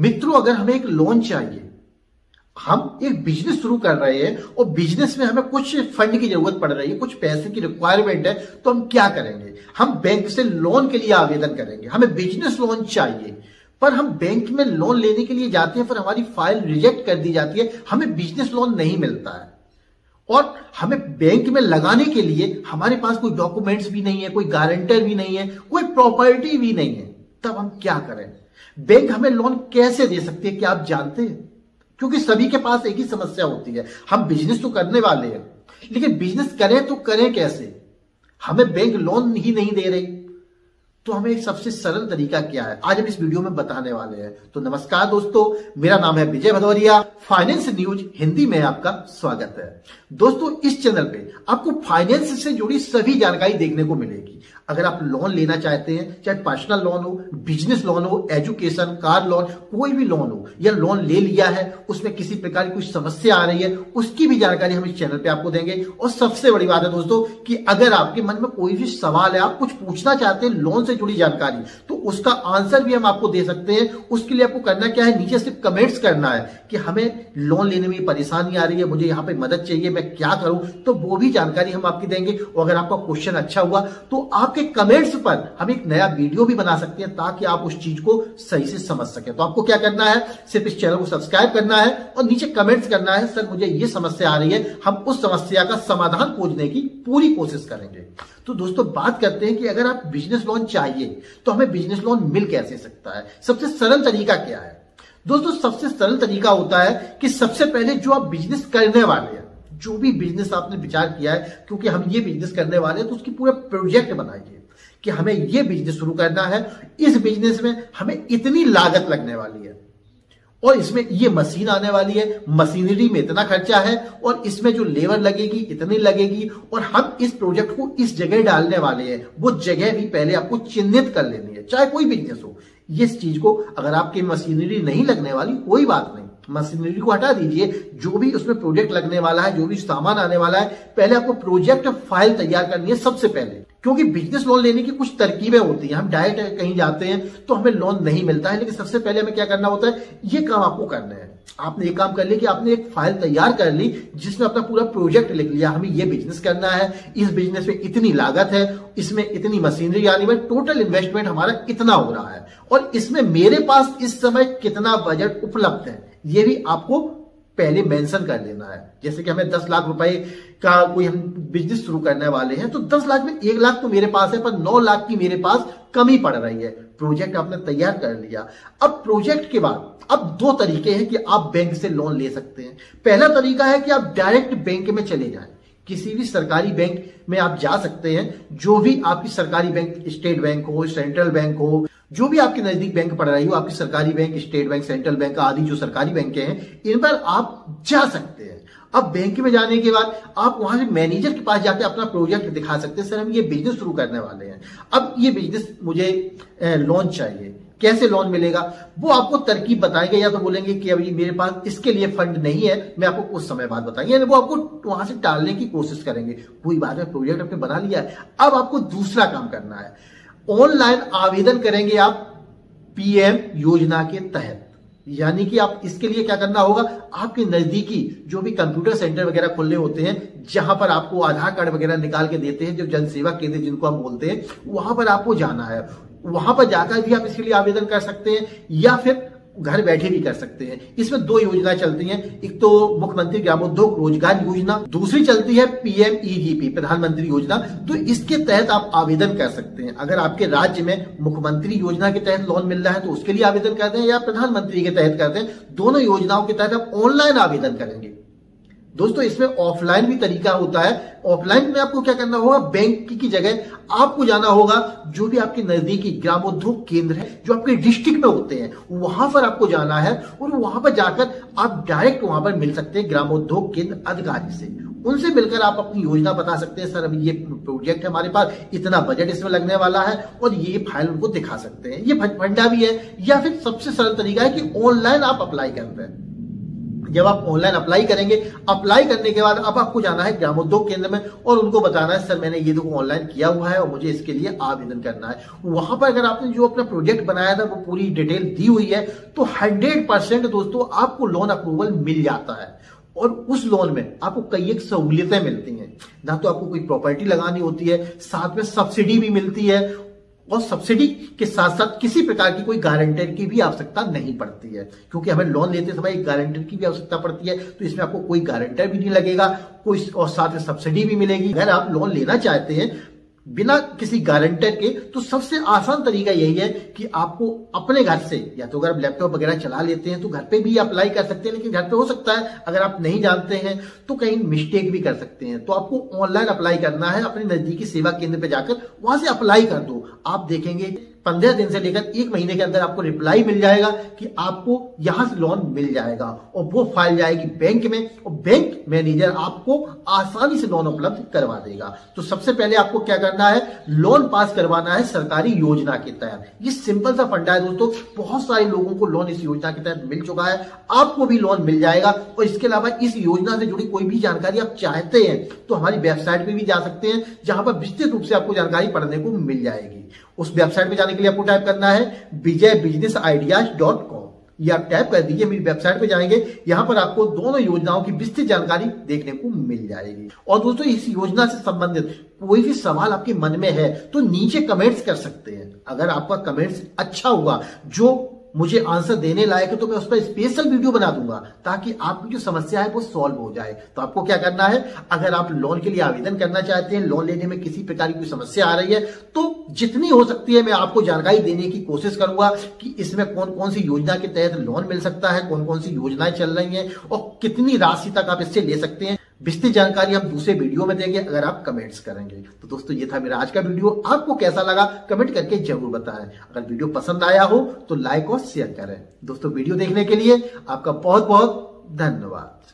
मित्रों, अगर हमें एक लोन चाहिए, हम एक बिज़नेस शुरू कर रहे हैं और बिज़नेस में हमें कुछ फंड की ज़रूरत पड़ रही है, कुछ पैसे की रिक्वायरमेंट है तो हम क्या करेंगे? हम बैंक से लोन के लिए आवेदन करेंगे। हमें बिज़नेस लोन चाहिए, पर हम बैंक में लोन लेने के लिए जाते हैं पर हमारी फ़ाइल रिजेक्ट कर दी जाती है, हमें बिज़नेस लोन नहीं मिलता है। और हमें बैंक में लगाने के लिए हमारे पास कोई डॉक्यूमेंट्स भी नहीं है, कोई गारंटर भी नहीं है, कोई प्रॉपर्टी भी नहीं है। तब हम क्या करें? बैंक हमें लोन कैसे दे सकते हैं? क्या आप जानते हैं? क्योंकि सभी के पास एक ही समस्या होती है। हम बिज़नेस तो करने वाले हैं। लेकिन बिज़नेस करें तो करें कैसे? हमें बैंक लोन ही नहीं दे रही। तो हमें सबसे सरल तरीका क्या है? आज हम इस वीडियो में बताने वाले हैं। तो नमस्कार दोस्तों, मेरा नाम है विजय भदौरिया। फाइनेंस न्यूज़ हिंदी में आपका स्वागत है। दोस्तों, इस चैनल पे आपको फाइनेंस से जुड़ी सभी जानकारी देखने को मिलेगी। अगर आप लोन लेना चाहते हैं, चाहे पर्सनल लोन हो बिज़नेस लोन हो एजुकेशन कार लोन कोई भी लोन हो, या लोन ले लिया है, उसमें किसी प्रकार की कोई समस्या आ रही है, उसकी भी जानकारी हम इस चैनल पे आपको देंगे। और सबसे बड़ी बात है दोस्तों, कि अगर आपके मन में कोई भी सवाल है, आप कुछ पूछना चाहते हैं लोन से जुड़ी जानकारी। तो उसका आंसर भी हम आपको दे सकते हैं। उसके लिए आपको करना क्या है? नीचे सिर्फ़ कमेंट्स करना है कि हमें लोन लेने में परेशानी आ रही है, मुझे यहाँ पे मदद चाहिए, मैं क्या करूँ? तो वो भी जानकारी हम आपकी देंगे और अगर आपका क्वेश्चन अच्छा हुआ तो आपके कमेंट्स पर हम एक नया वीडियो भी बना सकते हैं ताकि आप उस चीज़ को सही से समझ सके। तो आपको क्या करना है? सिर्फ़ इस चैनल को सब्सक्राइब करना है और नीचे कमेंट्स करना है, सर, मुझे ये समस्या आ रही है, हम उस समस्या का समाधान खोजने की पूरी कोशिश करेंगे। तो दोस्तों, बात करते हैं कि अगर आप बिज़नेस लोन चाहिए? तो हमें बिज़नेस लोन मिल कैसे सकता है? सबसे सरल तरीका क्या है? दोस्तों, सबसे सरल तरीका होता है कि सबसे पहले जो आप बिज़नेस करने वाले हैं, जो भी बिज़नेस आपने विचार किया है, क्योंकि हम ये बिज़नेस करने वाले हैं तो उसकी पूरा प्रोजेक्ट बनाइए कि हमें ये बिज़नेस शुरू करना है। इस बिज़नेस में हमें इतनी लागत लगने वाली है। और इसमें ये मशीन आने वाली है। मशीनरी में इतना खर्चा है और इसमें जो लेबर लगेगी, इतनी लगेगी और हम इस प्रोजेक्ट को इस जगह डालने वाले हैं। वो जगह भी पहले आपको चिन्हित कर लेनी है, चाहे कोई बिज़नेस हो। इस चीज़ को अगर आपकी मशीनरी नहीं लगने वाली, कोई बात नहीं। मशीनरी को हटा दीजिए। जो भी उसमें प्रोजेक्ट लगने वाला है, जो भी सामान आने वाला है, पहले आपको प्रोजेक्ट फ़ाइल तैयार करनी है सबसे पहले। क्योंकि बिज़नेस लोन लेने की कुछ तरकीबें होती हैं। हम डायरेक्ट कहीं जाते हैं तो हमें लोन नहीं मिलता है, लेकिन सबसे पहले हमें क्या करना होता है? ये काम आपको करना है। आपने एक काम कर लिया कि आपने एक फ़ाइल तैयार कर ली, जिसमें अपना पूरा प्रोजेक्ट लिख लिया। हमें ये बिज़नेस करना है। इस बिज़नेस में इतनी लागत है, इसमें इतनी मशीनरी आनी है टोटल इन्वेस्टमेंट हमारा इतना हो रहा है। और इसमें मेरे पास इस समय कितना बजट उपलब्ध है, ये भी आपको पहले मेंशन कर लेना है। जैसे कि हमें दस लाख रुपए का कोई हम बिज़नेस शुरू करने वाले हैं तो दस लाख में एक लाख तो मेरे पास है, पर नौ लाख की मेरे पास कमी पड़ रही है। प्रोजेक्ट आपने तैयार कर लिया। अब प्रोजेक्ट के बाद, अब दो तरीके हैं कि आप बैंक से लोन ले सकते हैं। पहला तरीका है कि आप डायरेक्ट बैंक में चले जाए। किसी भी सरकारी बैंक में आप जा सकते हैं। जो भी आपकी सरकारी बैंक स्टेट बैंक हो सेंट्रल बैंक हो जो भी आपके नज़दीक बैंक पड़ रही हो आपकी सरकारी bank, state bank, central bank आदि जो सरकारी बैंक हैं, इन पर आप जा सकते हैं। अब बैंक में जाने के बाद आप वहाँ से मैनेजर के पास जाकर अपना प्रोजेक्ट दिखा सकते हैं। सर, हम ये बिज़नेस शुरू करने वाले हैं। अब ये बिज़नेस मुझे लोन चाहिए। कैसे लोन मिलेगा? वो आपको तरकीब बताएँगे या तो बोलेंगे कि अभी मेरे पास इसके लिए फंड नहीं है, मैं आपको उस समय बाद बताएँगे यानी वो आपको वहाँ से टालने की कोशिश करेंगे। कोई बात है प्रोजेक्ट आपने बना लिया है। अब आपको दूसरा काम करना है। ऑनलाइन आवेदन करेंगे आप पीएम योजना के तहत। यानी कि आप इसके लिए क्या करना होगा? आपके नजदीकी जो भी कंप्यूटर सेंटर वगैरह खुले होते हैं, जहाँ पर आपको आधार कार्ड वगैरह निकाल के देते हैं, जो जनसेवा केंद्र जिनको हम बोलते हैं, वहाँ पर आपको जाना है। वहाँ पर जाकर भी आप इसके लिए आवेदन कर सकते हैं, या फिर घर बैठे भी कर सकते हैं। इसमें दो योजना चलती हैं। एक तो मुख्यमंत्री ग्रामोद्योग रोज़गार योजना, दूसरी चलती है पीएम ईजीपी, प्रधानमंत्री योजना। तो इसके तहत आप आवेदन कर सकते हैं। अगर आपके राज्य में मुख्यमंत्री योजना के तहत लोन मिल रहा है तो उसके लिए आवेदन करते हैं या प्रधानमंत्री के तहत करते हैं। दोनों योजनाओं के तहत आप ऑनलाइन आवेदन करेंगे। दोस्तों, इसमें ऑफलाइन भी तरीका होता है। ऑफलाइन में आपको क्या करना होगा? बैंक की जगह आपको जाना होगा, जो भी आपके नजदीकी ग्रामोद्योग केंद्र है, जो आपके डिस्ट्रिक्ट में होते हैं, वहाँ पर आपको जाना है और वहाँ पर जाकर आप डायरेक्ट वहाँ पर मिल सकते हैं ग्रामोद्योग केंद्र अधिकारी से। उनसे मिलकर आप अपनी योजना बता सकते हैं, सर अभी ये प्रोजेक्ट है हमारे पास, इतना बजट इसमें लगने वाला है और ये फ़ाइल उनको दिखा सकते हैं। ये फंडा भी है, या फिर सबसे सरल तरीका है कि ऑनलाइन आप अप्लाई कर रहे हैं। जब आप ऑनलाइन अप्लाई करेंगे अप्लाई करने के बाद अब आपको जाना है ग्रामोद्योग केंद्र में और उनको बताना है, सर, मैंने ये देखो ऑनलाइन किया हुआ है और मुझे इसके लिए आवेदन करना है। वहाँ पर अगर आपने जो अपना प्रोजेक्ट बनाया था, वो पूरी डिटेल दी हुई है तो हंड्रेड परसेंट दोस्तों आपको लोन अप्रूवल मिल जाता है। और उस लोन में आपको कई एक सहूलियतें मिलती हैं। ना तो आपको कोई प्रॉपर्टी लगानी होती है, साथ में सब्सिडी भी मिलती है और सब्सिडी के साथ साथ किसी प्रकार की कोई गारंटर की भी आवश्यकता नहीं पड़ती है। क्योंकि हमें लोन लेते समय एक गारंटर की भी आवश्यकता पड़ती है तो इसमें आपको कोई गारंटर भी नहीं लगेगा, कोई और साथ में सब्सिडी भी मिलेगी। अगर आप लोन लेना चाहते हैं बिना किसी गारंटर के तो सबसे आसान तरीका यही है कि आपको अपने घर से, या तो अगर आप लैपटॉप वगैरह चला लेते हैं तो घर पे भी अप्लाई कर सकते हैं, लेकिन घर पे हो सकता है, अगर आप नहीं जानते हैं तो कहीं मिस्टेक भी कर सकते हैं। तो आपको ऑनलाइन अप्लाई करना है, अपने नजदीकी सेवा केंद्र पे जाकर, वहाँ से अप्लाई कर दो। आप देखेंगे पंद्रह दिन से लेकर एक महीने के अंदर आपको रिप्लाई मिल जाएगा कि आपको यहाँ से लोन मिल जाएगा और वो फ़ाइल जाएगी बैंक में और बैंक मैनेजर आपको आसानी से लोन उपलब्ध करवा देगा। तो सबसे पहले आपको क्या करना है? लोन पास करवाना है सरकारी योजना के तहत। ये सिंपल सा फंडा है दोस्तों। बहुत सारे लोगों को लोन इस योजना के तहत मिल चुका है। आपको भी लोन मिल जाएगा और इसके अलावा इस योजना से जुड़ी कोई भी जानकारी आप चाहते हैं तो हमारी वेबसाइट पर भी जा सकते हैं, जहाँ पर विस्तृत रूप से आपको जानकारी पढ़ने को मिल जाएगी। उस वेबसाइट में जाने के लिए आपको टाइप करना है Vijay business ideas dot com ये आप टाइप कर दीजिए, मेरी वेबसाइट पे जाएँगे, यहाँ पर आपको दोनों योजनाओं की विस्तृत जानकारी देखने को मिल जाएगी। और दोस्तों, इस योजना से संबंधित कोई भी सवाल आपके मन में है तो नीचे कमेंट्स कर सकते हैं। अगर आपका कमेंट्स अच्छा हुआ, जो मुझे आंसर देने लायक है तो मैं उस पर स्पेशल वीडियो बना दूँगा, ताकि आपकी जो समस्या है वो सॉल्व हो जाए। तो आपको क्या करना है? अगर आप लोन के लिए आवेदन करना चाहते हैं लोन लेने में किसी प्रकार की समस्या आ रही है तो जितनी हो सकती है, मैं आपको जानकारी देने की कोशिश करूँगा कि इसमें कौन कौन सी योजना के तहत लोन मिल सकता है कौन कौन सी योजनाएँ चल रही हैं, और कितनी राशि तक आप इससे ले सकते हैं। विस्तृत जानकारी हम दूसरे वीडियो में देंगे, अगर आप कमेंट्स करेंगे। तो दोस्तों, ये था मेरा आज का वीडियो। आपको कैसा लगा कमेंट करके ज़रूर बताएँ। अगर वीडियो पसंद आया हो तो लाइक और शेयर करें। दोस्तों, वीडियो देखने के लिए आपका बहुत बहुत धन्यवाद।